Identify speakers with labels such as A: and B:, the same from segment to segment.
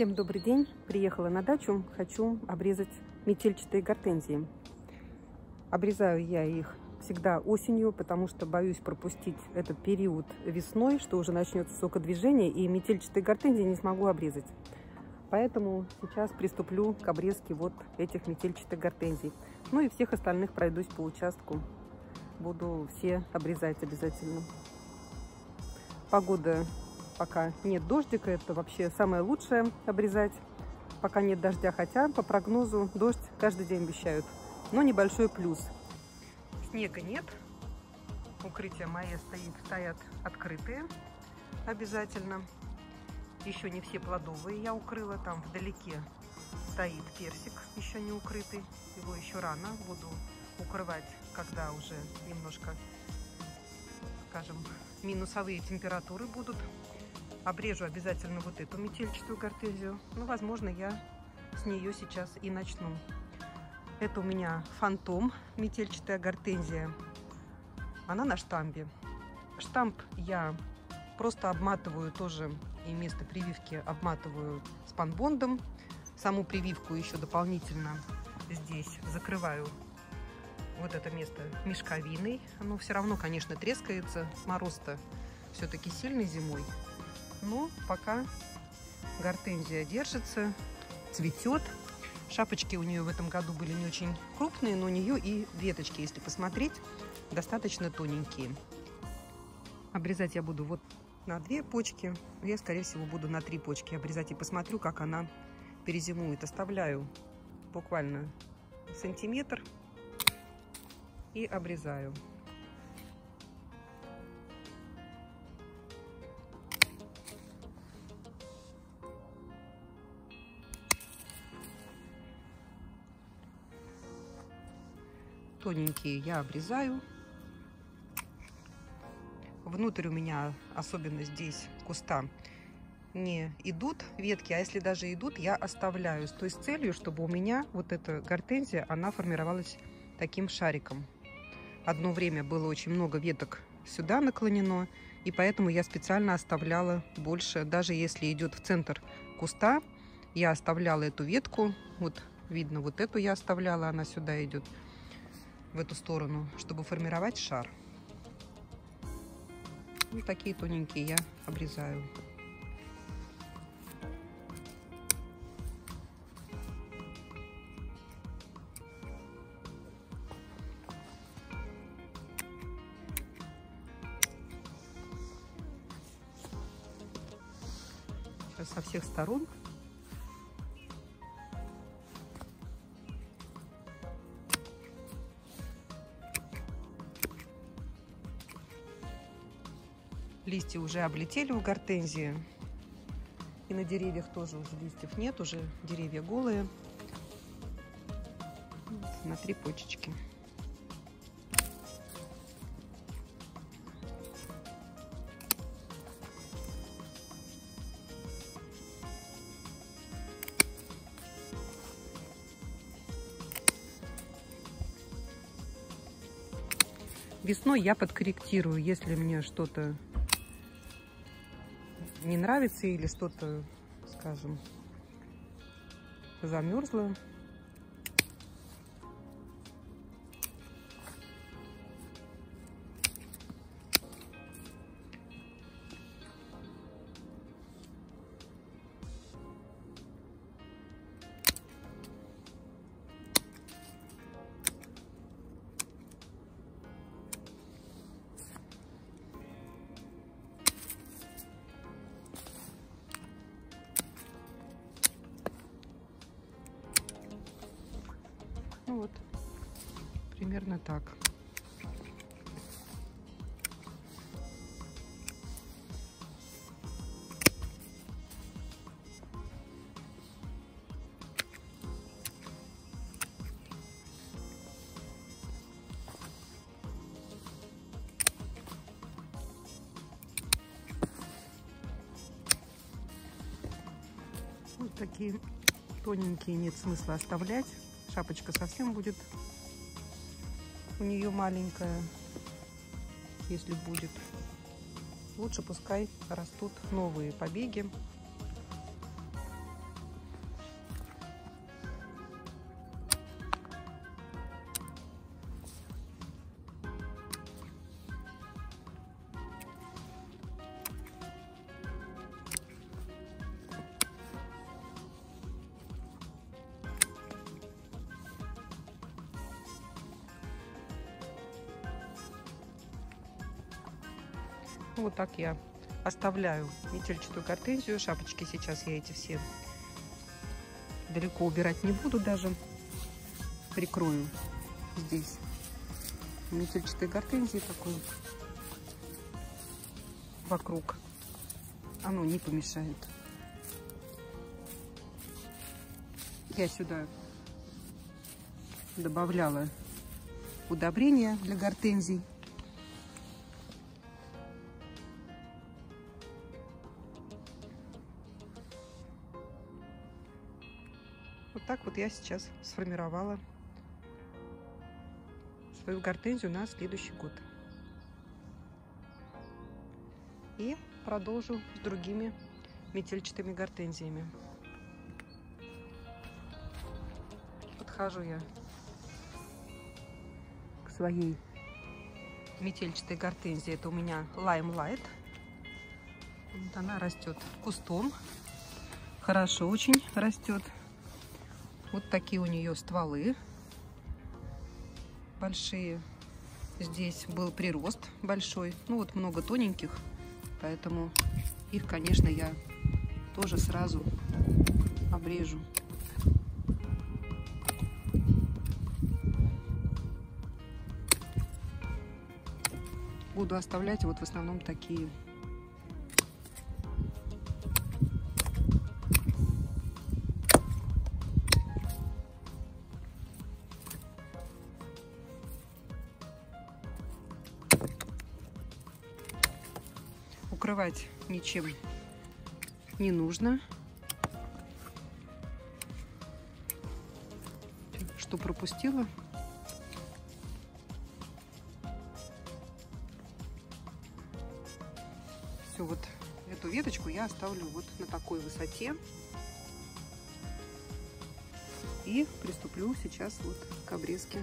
A: Всем добрый день! Приехала на дачу, хочу обрезать метельчатые гортензии. Обрезаю я их всегда осенью, потому что боюсь пропустить этот период весной, что уже начнется сокодвижение, и метельчатые гортензии не смогу обрезать. Поэтому сейчас приступлю к обрезке вот этих метельчатых гортензий. Ну и всех остальных пройдусь по участку. Буду все обрезать обязательно. Погода пока нет дождика, это вообще самое лучшее обрезать, пока нет дождя, хотя по прогнозу дождь каждый день обещают, но небольшой плюс. Снега нет, укрытия мои стоит, стоят открытые обязательно. Еще не все плодовые я укрыла, там вдалеке стоит персик, еще не укрытый, его еще рано, буду укрывать, когда уже немножко, скажем, минусовые температуры будут обрежу обязательно вот эту метельчатую гортензию. Ну, возможно, я с нее сейчас и начну. Это у меня фантом, метельчатая гортензия. Она на штампе. Штамп я просто обматываю тоже, и место прививки обматываю спанбондом. Саму прививку еще дополнительно здесь закрываю вот это место мешковиной. Оно все равно, конечно, трескается. Мороз-то все-таки сильный зимой. Но пока гортензия держится, цветет. Шапочки у нее в этом году были не очень крупные, но у нее и веточки, если посмотреть, достаточно тоненькие. Обрезать я буду вот на две почки. Я, скорее всего, буду на три почки обрезать и посмотрю, как она перезимует. Оставляю буквально сантиметр и обрезаю. Тоненькие я обрезаю. Внутрь у меня, особенно здесь куста, не идут ветки, а если даже идут, я оставляю с той целью, чтобы у меня вот эта гортензия, она формировалась таким шариком. Одно время было очень много веток сюда наклонено, и поэтому я специально оставляла больше, даже если идет в центр куста, я оставляла эту ветку, вот видно, вот эту я оставляла, она сюда идет, в эту сторону, чтобы формировать шар. Вот такие тоненькие я обрезаю. Сейчас со всех сторон Листья уже облетели у гортензии. И на деревьях тоже уже листьев нет, уже деревья голые. На три почечки. Весной я подкорректирую, если мне что-то не нравится или что-то, скажем, замерзло. Вот, примерно так. Вот такие тоненькие нет смысла оставлять. Шапочка совсем будет у нее маленькая, если будет. Лучше пускай растут новые побеги. Вот так я оставляю метельчатую гортензию. Шапочки сейчас я эти все далеко убирать не буду даже. Прикрою здесь метельчатой гортензии такой вокруг. Оно не помешает. Я сюда добавляла удобрения для гортензий. Вот я сейчас сформировала свою гортензию на следующий год. И продолжу с другими метельчатыми гортензиями. Подхожу я к своей метельчатой гортензии. Это у меня Limelight. Вот она растет кустом. Хорошо очень растет. Вот такие у нее стволы большие. Здесь был прирост большой. Ну вот много тоненьких. Поэтому их, конечно, я тоже сразу обрежу. Буду оставлять вот в основном такие укрывать ничем не нужно. Что пропустила? Все, вот эту веточку я оставлю вот на такой высоте. И приступлю сейчас вот к обрезке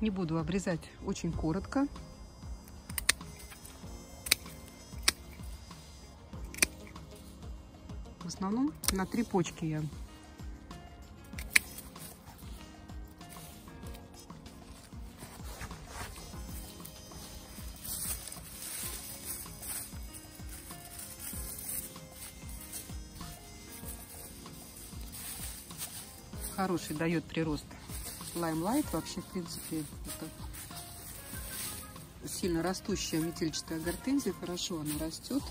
A: Не буду обрезать очень коротко. В основном на три почки я хороший дает прирост Limelight вообще, в принципе, это сильно растущая метельчатая гортензия. Хорошо она растет.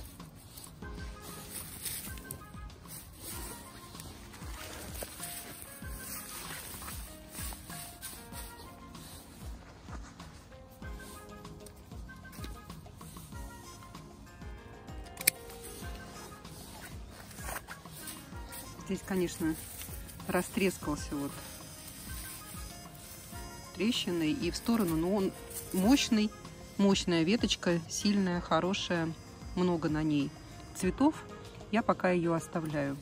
A: Здесь, конечно, растрескался вот трещины и в сторону, но он мощный, мощная веточка, сильная, хорошая, много на ней цветов. Я пока ее оставляю.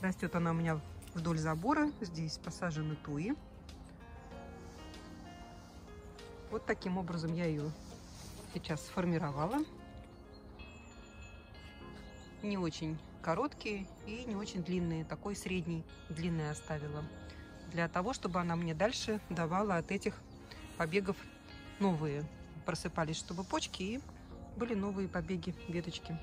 A: Растет она у меня вдоль забора. Здесь посажены туи. Вот таким образом я ее сейчас сформировала. Не очень короткие и не очень длинные. Такой средний длинный оставила. Для того, чтобы она мне дальше давала от этих побегов новые. Просыпались, чтобы почки и были новые побеги, веточки.